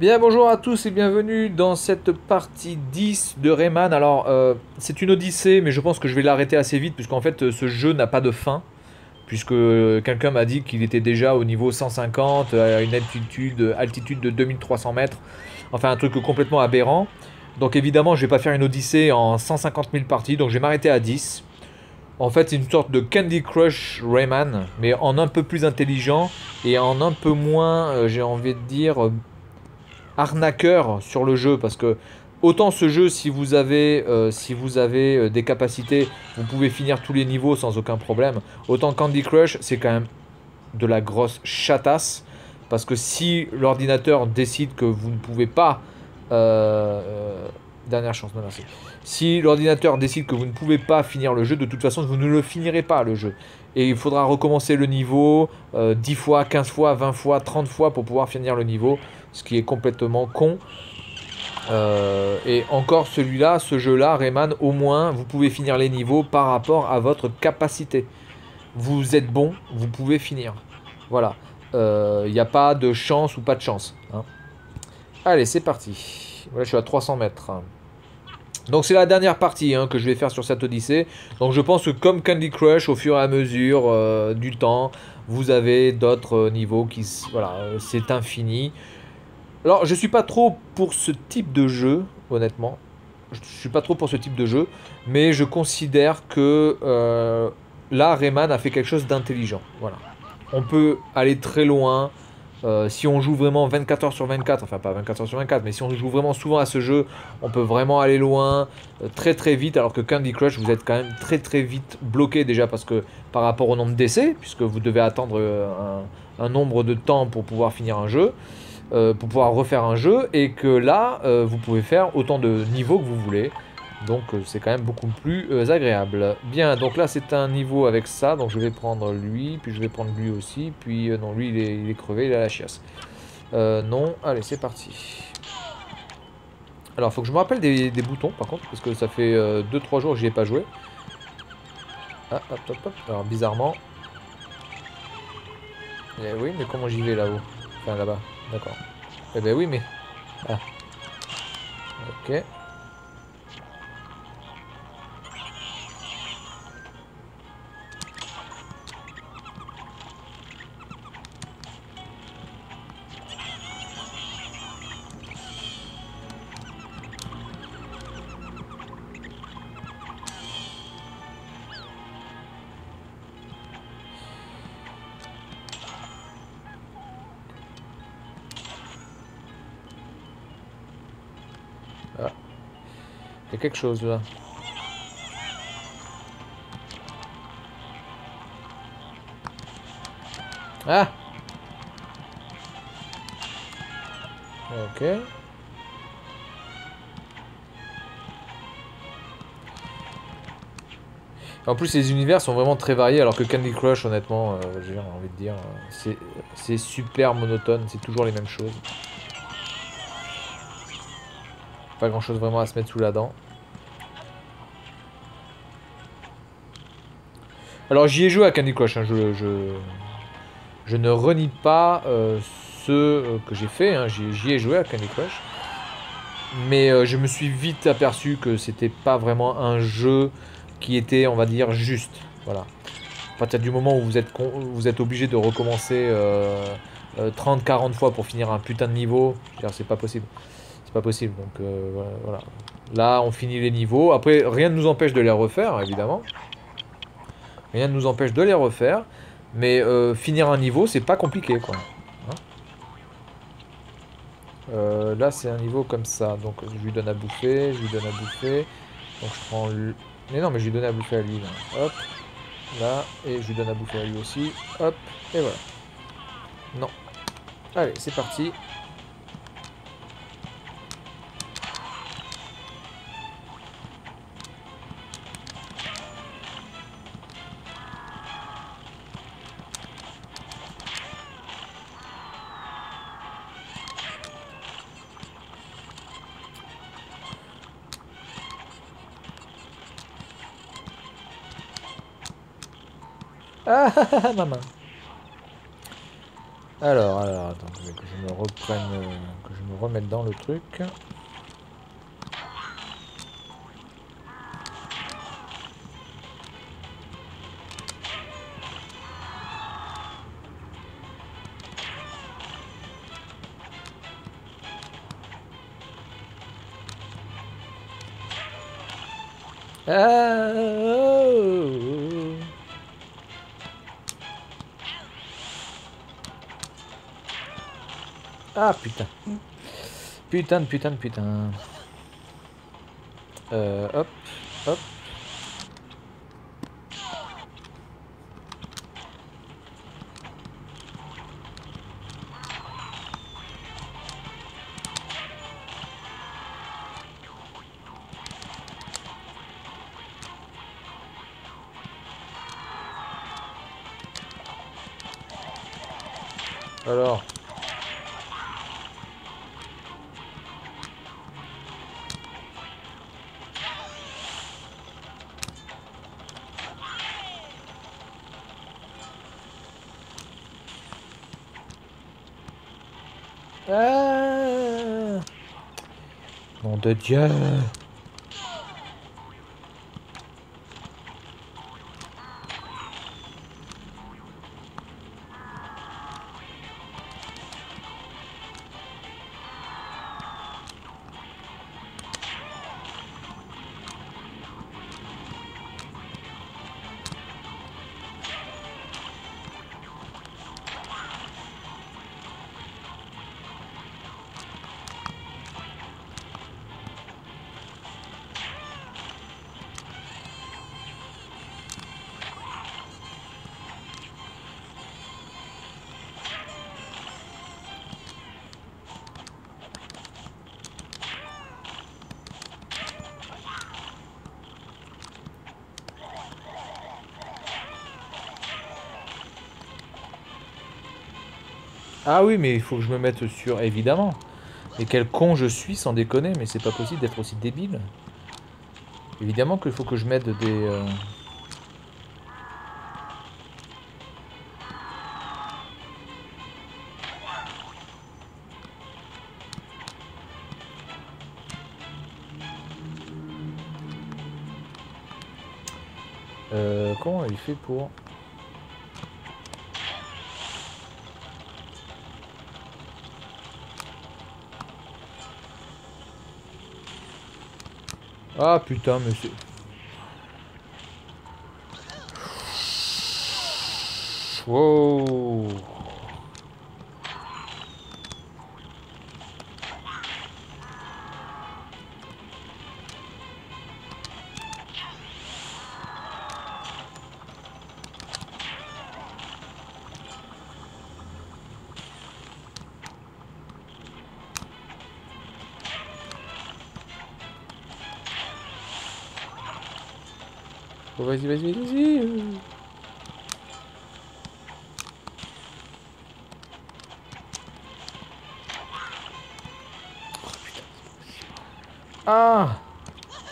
Bien, bonjour à tous et bienvenue dans cette partie 10 de Rayman. Alors, euh, c'est une odyssée, mais je pense que je vais l'arrêter assez vite, puisqu'en fait, euh, ce jeu n'a pas de fin. Puisque quelqu'un m'a dit qu'il était déjà au niveau 150, à une altitude, altitude de 2300 mètres. Enfin, un truc complètement aberrant. Donc, évidemment, je vais pas faire une odyssée en 150 000 parties, donc je vais m'arrêter à 10. En fait, c'est une sorte de Candy Crush Rayman, mais en un peu plus intelligent et en un peu moins, euh, j'ai envie de dire, arnaqueur sur le jeu parce que autant ce jeu si vous avez euh, si vous avez euh, des capacités vous pouvez finir tous les niveaux sans aucun problème. Autant Candy Crush c'est quand même de la grosse chatasse parce que si l'ordinateur décide que vous ne pouvez pas euh, dernière chance merci. Si l'ordinateur décide que vous ne pouvez pas finir le jeu de toute façon vous ne le finirez pas le jeu. Et il faudra recommencer le niveau 10 fois 15 fois 20 fois 30 fois pour pouvoir finir le niveau ce qui est complètement con. Euh, et encore celui-là, ce jeu-là, Rayman, au moins, vous pouvez finir les niveaux par rapport à votre capacité. Vous êtes bon, vous pouvez finir. Voilà. Il euh, n'y a pas de chance ou pas de chance. Hein. Allez, c'est parti. Voilà, je suis à 300 mètres. Donc c'est la dernière partie hein, que je vais faire sur cette Odyssée. Donc je pense que comme Candy Crush, au fur et à mesure euh, du temps, vous avez d'autres niveaux qui... Voilà, c'est infini. Alors, je suis pas trop pour ce type de jeu, honnêtement. Je suis pas trop pour ce type de jeu, mais je considère que euh, là, Rayman a fait quelque chose d'intelligent. Voilà. On peut aller très loin. Euh, si on joue vraiment 24 heures sur 24, enfin pas 24 heures sur 24, mais si on joue vraiment souvent à ce jeu, on peut vraiment aller loin, euh, très très vite, alors que Candy Crush, vous êtes quand même très très vite bloqué déjà parce que par rapport au nombre d'essais, puisque vous devez attendre un nombre de temps pour pouvoir finir un jeu. Euh, pour pouvoir refaire un jeu et que là euh, vous pouvez faire autant de niveaux que vous voulez. Donc euh, c'est quand même beaucoup plus agréable. Bien donc là c'est un niveau avec ça. Donc je vais prendre lui puis je vais prendre lui aussi. Puis non lui il est, crevé il a la chiasse. Non. Allez c'est parti. Alors faut que je me rappelle des, boutons par contre parce que ça fait 2-3 jours que j'y ai pas joué. Ah, hop, hop, hop. alors bizarrement. Eh oui mais comment j'y vais là-haut? Enfin là-bas D'accord. Eh ben oui, mais... Ah. Ok. Il quelque chose là. Ah Ok. En plus, les univers sont vraiment très variés, alors que Candy Crush, honnêtement, euh, j'ai envie de dire, c'est super monotone, c'est toujours les mêmes choses. Pas grand chose vraiment à se mettre sous la dent. Alors j'y ai joué à Candy Crush, hein. je, ne renie pas euh, ce euh, que j'ai fait, hein. j'y ai joué à Candy Crush. Mais euh, je me suis vite aperçu que c'était pas vraiment un jeu qui était, on va dire, juste. Voilà. À partir du moment où vous êtes, vous êtes obligé de recommencer 30-40 fois pour finir un putain de niveau, c'est pas possible pas possible. Donc euh, voilà. Là, on finit les niveaux. Après, rien ne nous empêche de les refaire, évidemment. Rien ne nous empêche de les refaire. Mais euh, finir un niveau, c'est pas compliqué, quoi. Hein euh, là, c'est un niveau comme ça. Donc, je lui donne à bouffer, je lui donne à bouffer. Donc, je prends... Mais non, mais je lui donne à bouffer à lui, là. Hop. Là. Et je lui donne à bouffer à lui aussi. Hop. Et voilà. Non. Allez, c'est parti. Ah, ma main. Alors, alors, attends, que je me reprenne, que je me remette dans le truc. Ah, Ah, putain. Putain putain putain. Euh, hop, hop. Alors. De Dieu Ah oui, mais il faut que je me mette sur... Évidemment. Et quel con je suis, sans déconner, mais c'est pas possible d'être aussi débile. Évidemment qu'il faut que je mette des... euh, Euh, comment il fait pour... Ah putain, c'est... Wow. Oh, vas-y, vas-y, vas-y. Ah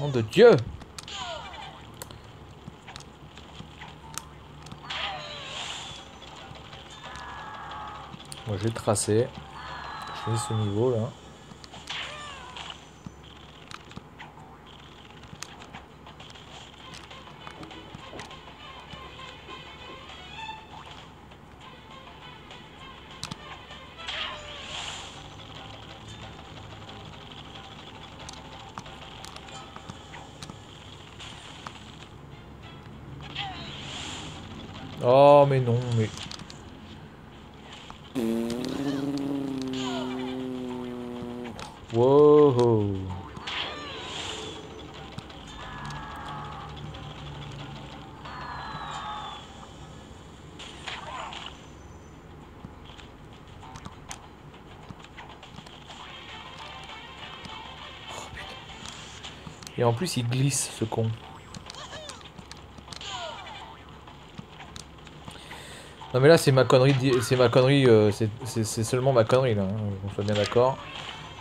Nom de Dieu Moi j'ai tracé. Je fais ce niveau là. Wow Et en plus il glisse ce con. Non mais là c'est ma connerie, c'est ma connerie, euh, c'est- seulement ma connerie là, hein, qu'on soit bien d'accord.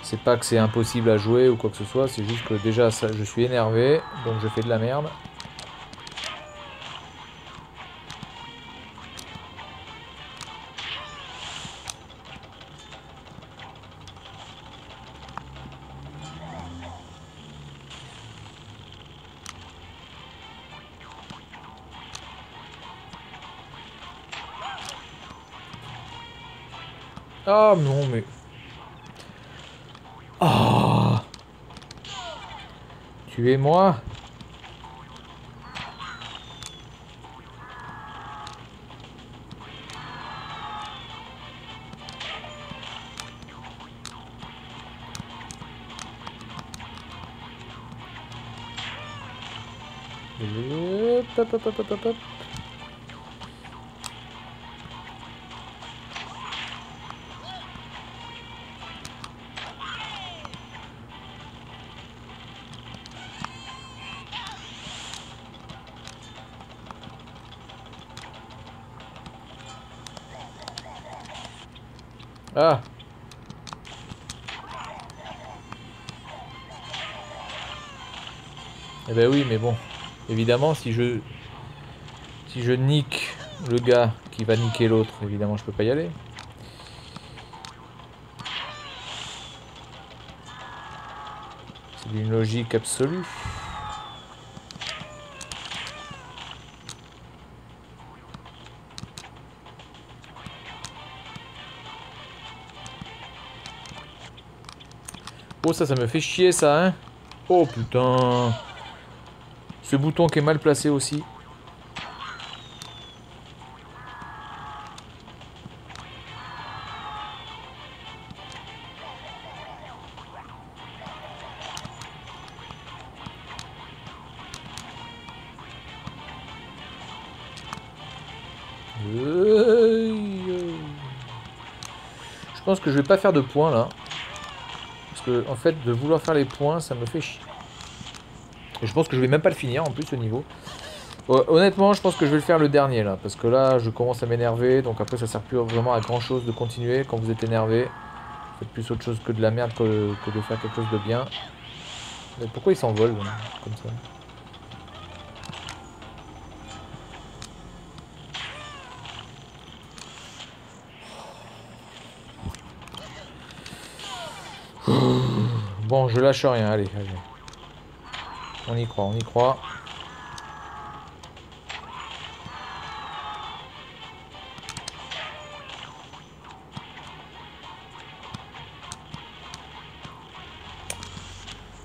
C'est pas que c'est impossible à jouer ou quoi que ce soit, c'est juste que déjà je suis énervé, donc je fais de la merde. Ah non, mais... Ah. Tuez-moi Ah Eh ben oui, mais bon. Évidemment, si je... Si je nique le gars qui va niquer l'autre, évidemment, je peux pas y aller. C'est une logique absolue. Oh ça, ça me fait chier ça, hein Oh putain Ce bouton qui est mal placé aussi. Je pense que je vais pas faire de points là. En fait de vouloir faire les points ça me fait chier. Je pense que je vais même pas le finir en plus ce niveau. Honnêtement je pense que je vais le faire le dernier là. Parce que là je commence à m'énerver. Donc après ça sert plus vraiment à grand chose de continuer quand vous êtes énervé. Faites plus autre chose que de la merde que, de faire quelque chose de bien. Mais pourquoi il s'envole comme ça? Bon, je lâche rien, allez, allez. On y croit, on y croit.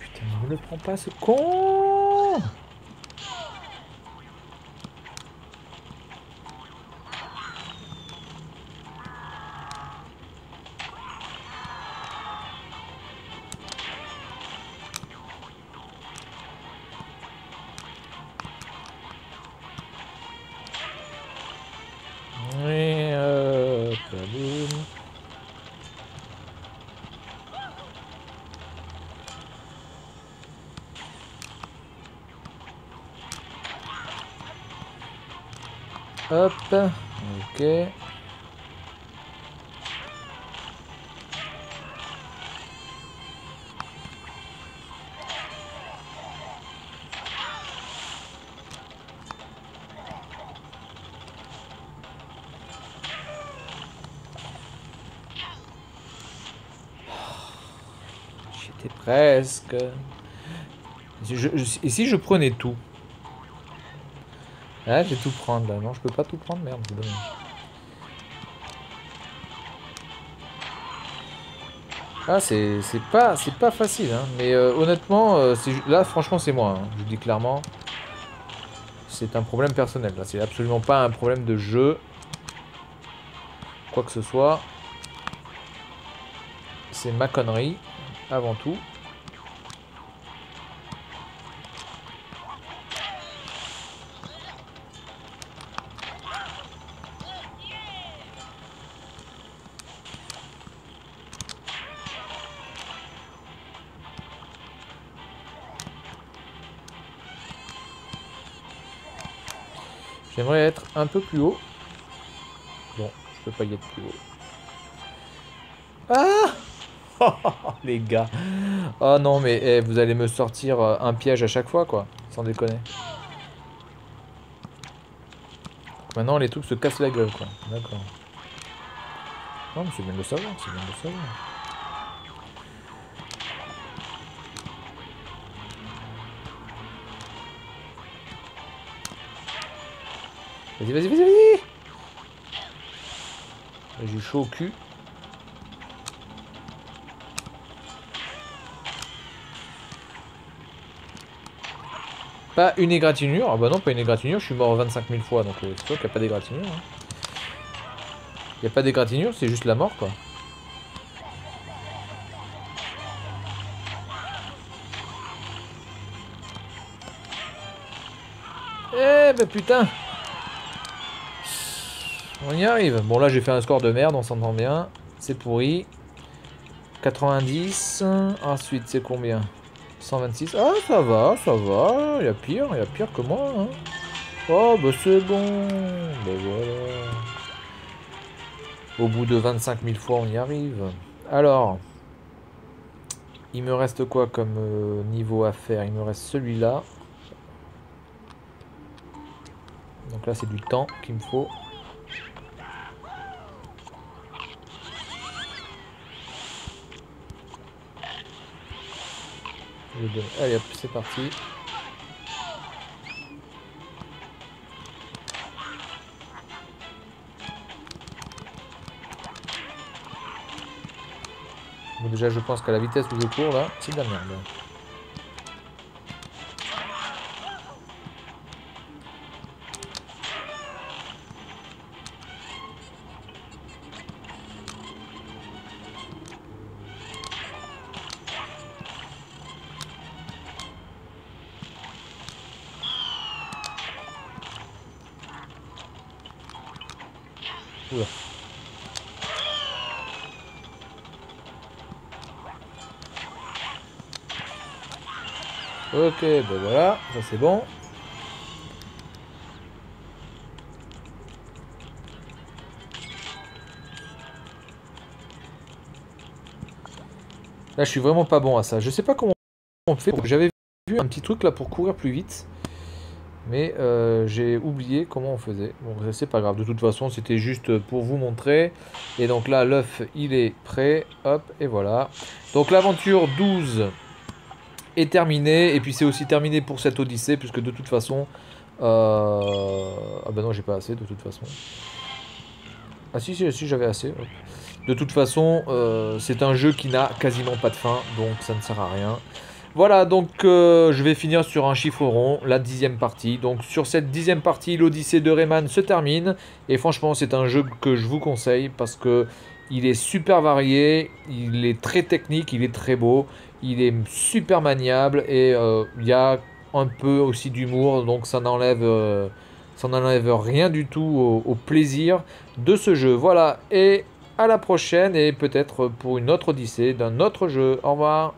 Putain, ne le prends pas ce con Hop. Ok. J'étais presque. et si je prenais tout? Ah, je vais tout prendre là. Non, je peux pas tout prendre, merde, c'est dommage. Ah, c'est pas, facile, hein. mais euh, honnêtement, euh, là, franchement, c'est moi. Hein. Je dis clairement, c'est un problème personnel. Là, c'est absolument pas un problème de jeu, quoi que ce soit. C'est ma connerie, avant tout. J'aimerais être un peu plus haut. Bon, je peux pas y être plus haut. Ah Les gars Oh non, mais eh, vous allez me sortir euh, un piège à chaque fois, quoi. Sans déconner. Maintenant, les trucs se cassent la gueule, quoi. D'accord. Non, mais c'est bien de le savoir, c'est bien de le savoir. Vas-y, vas-y, vas-y, vas-y J'ai chaud au cul. Pas une égratignure. Ah bah non, pas une égratignure. Je suis mort 25 000 fois, donc euh, c'est sûr qu'il n'y a pas d'égratignure. Hein. Il n'y a pas d'égratignure, c'est juste la mort, quoi. Eh bah putain on y arrive. Bon là j'ai fait un score de merde, on s'entend bien. C'est pourri. 90. Ensuite c'est combien? 126. Ah ça va, ça va. Il y a pire, il y a pire que moi. Hein. Oh bah c'est bon. Bah voilà. Au bout de 25 000 fois on y arrive. Alors. Il me reste quoi comme euh, niveau à faire? Il me reste celui-là. Donc là, c'est du temps qu'il me faut. Allez hop, c'est parti. Déjà, je pense qu'à la vitesse où je cours, là, c'est de la merde. Ok, ben voilà, ça c'est bon. Là, je suis vraiment pas bon à ça. Je sais pas comment on fait. J'avais vu un petit truc là pour courir plus vite. Mais euh, j'ai oublié comment on faisait. Bon, c'est pas grave. De toute façon, c'était juste pour vous montrer. Et donc là, l'œuf, il est prêt. Hop, et voilà. Donc l'aventure 12 est terminée. Et puis c'est aussi terminé pour cette Odyssée. Puisque de toute façon... Euh... Ah bah non, j'ai pas assez de toute façon. Ah si, si, si j'avais assez. De toute façon, euh, c'est un jeu qui n'a quasiment pas de fin. Donc ça ne sert à rien. Voilà, donc euh, je vais finir sur un chiffre rond, la dixième partie. Donc sur cette dixième partie, l'Odyssée de Rayman se termine. Et franchement, c'est un jeu que je vous conseille parce que il est super varié, il est très technique, il est très beau, il est super maniable et euh, il y a un peu aussi d'humour, donc ça n'enlève... Euh, ça n'enlève rien du tout au, au plaisir de ce jeu. Voilà, et à la prochaine et peut-être pour une autre Odyssée d'un autre jeu. Au revoir